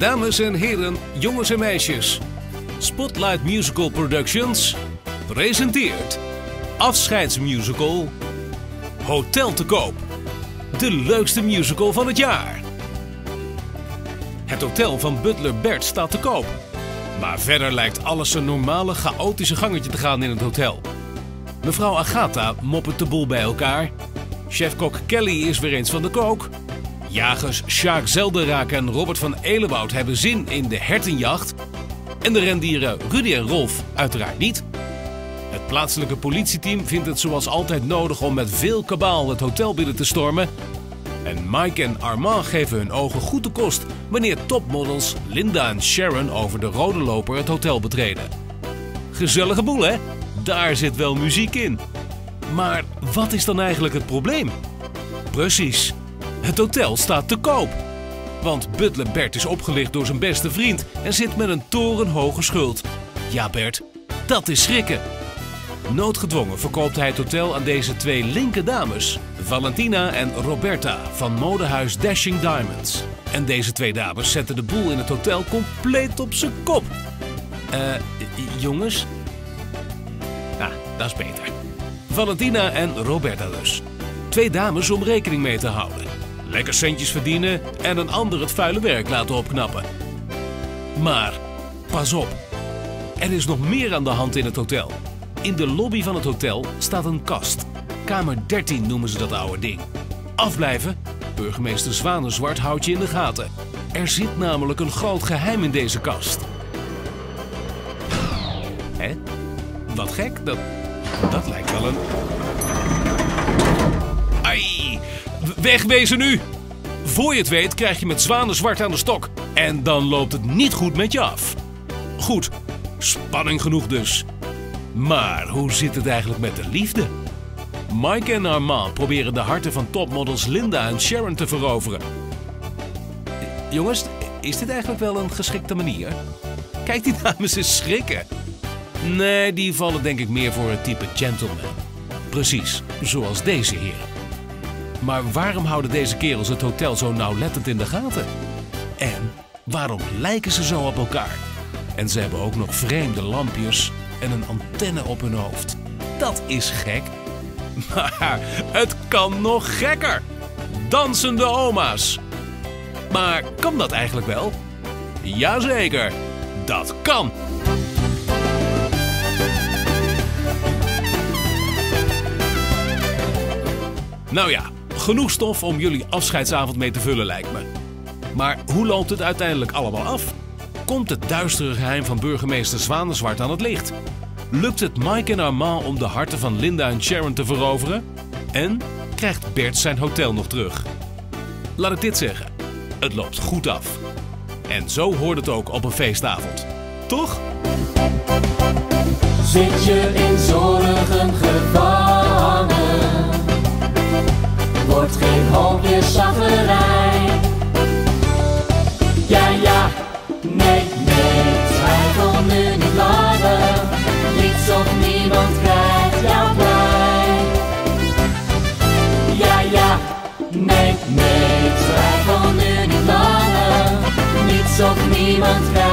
Dames en heren, jongens en meisjes. Spotlight Musical Productions presenteert Afscheidsmusical Hotel te koop. De leukste musical van het jaar. Het hotel van Butler Bert staat te koop. Maar verder lijkt alles een normale, chaotische gangetje te gaan in het hotel. Mevrouw Agatha moppert de boel bij elkaar. Chefkok Kelly is weer eens van de kook. Jagers Sjaak Zelderraak en Robert van Elewoud hebben zin in de hertenjacht. En de rendieren Rudy en Rolf uiteraard niet. Het plaatselijke politieteam vindt het zoals altijd nodig om met veel kabaal het hotel binnen te stormen. En Mike en Armand geven hun ogen goed de kost wanneer topmodels Linda en Sharon over de rode loper het hotel betreden. Gezellige boel hè? Daar zit wel muziek in. Maar wat is dan eigenlijk het probleem? Precies, het hotel staat te koop. Want Butler Bert is opgelicht door zijn beste vriend en zit met een torenhoge schuld. Ja Bert, dat is schrikken. Noodgedwongen verkoopt hij het hotel aan deze twee linker dames. Valentina en Roberta van modehuis Dashing Diamonds. En deze twee dames zetten de boel in het hotel compleet op zijn kop. Eh, jongens? Nou, dat is beter. Valentina en Roberta dus. Twee dames om rekening mee te houden. Lekker centjes verdienen en een ander het vuile werk laten opknappen. Maar pas op, er is nog meer aan de hand in het hotel. In de lobby van het hotel staat een kast. Kamer 13 noemen ze dat oude ding. Afblijven? Burgemeester Zwanenzwart houdt je in de gaten. Er zit namelijk een groot geheim in deze kast. Hè? Wat gek, dat, dat lijkt wel een... Wegwezen nu! Voor je het weet krijg je met Zwanenzwart aan de stok. En dan loopt het niet goed met je af. Goed, spanning genoeg dus. Maar hoe zit het eigenlijk met de liefde? Mike en Armand proberen de harten van topmodels Linda en Sharon te veroveren. Jongens, is dit eigenlijk wel een geschikte manier? Kijk die dames eens schrikken. Nee, die vallen denk ik meer voor het type gentleman. Precies, zoals deze heren. Maar waarom houden deze kerels het hotel zo nauwlettend in de gaten? En waarom lijken ze zo op elkaar? En ze hebben ook nog vreemde lampjes en een antenne op hun hoofd. Dat is gek. Maar het kan nog gekker. Dansende oma's. Maar kan dat eigenlijk wel? Jazeker, dat kan. Nou ja, genoeg stof om jullie afscheidsavond mee te vullen lijkt me. Maar hoe loopt het uiteindelijk allemaal af? Komt het duistere geheim van burgemeester Zwanenzwart aan het licht? Lukt het Mike en Armand om de harten van Linda en Sharon te veroveren? En krijgt Bert zijn hotel nog terug? Laat ik dit zeggen. Het loopt goed af. En zo hoort het ook op een feestavond. Toch? Zit je in Ja, ja, nee, nee, twijfel nu niet langer. Niets of niemand krijgt jou blij. Ja, ja, nee, nee, twijfel nu niet langer. Niets of niemand krijgt